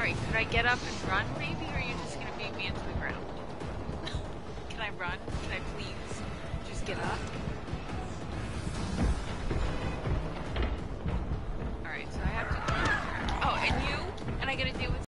Alright, could I get up and run maybe, or are you just gonna beat me into the ground? Can I run? Can I please just get up? Alright, so I have to... Oh, and you? And I gotta deal with...